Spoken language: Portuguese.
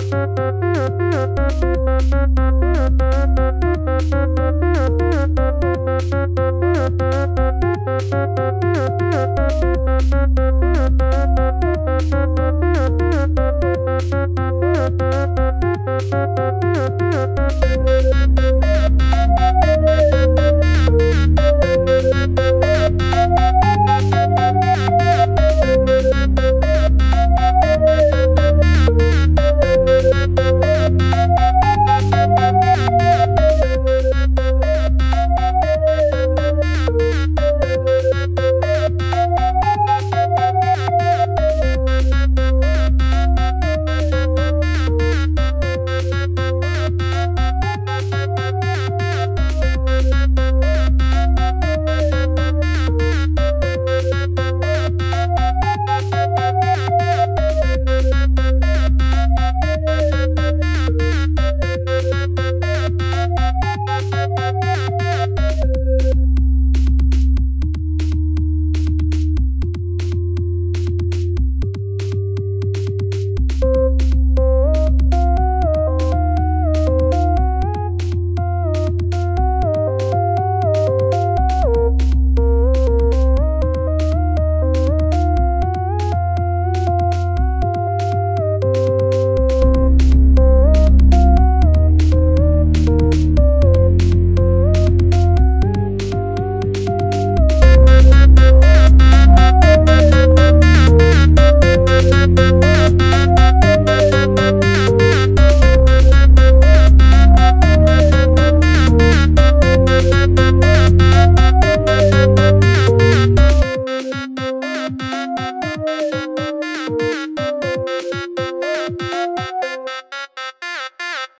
Música